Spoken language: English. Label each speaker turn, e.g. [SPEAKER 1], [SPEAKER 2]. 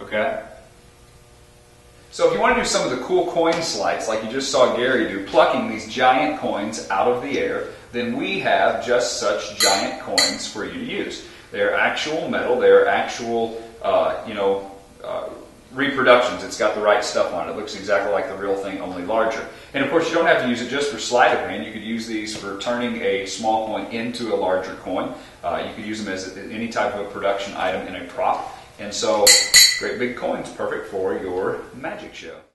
[SPEAKER 1] Okay? So if you want to do some of the cool coin slides, like you just saw Gary do, plucking these giant coins out of the air, then we have just such giant coins for you to use. They're actual metal. They're actual, uh, you know, uh, reproductions. It's got the right stuff on it. It looks exactly like the real thing, only larger. And of course, you don't have to use it just for sleight of hand. You could use these for turning a small coin into a larger coin. Uh, you could use them as any type of a production item in a prop. And so, great big coins, perfect for your magic show.